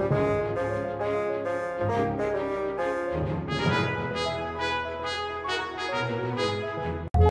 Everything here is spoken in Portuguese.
Música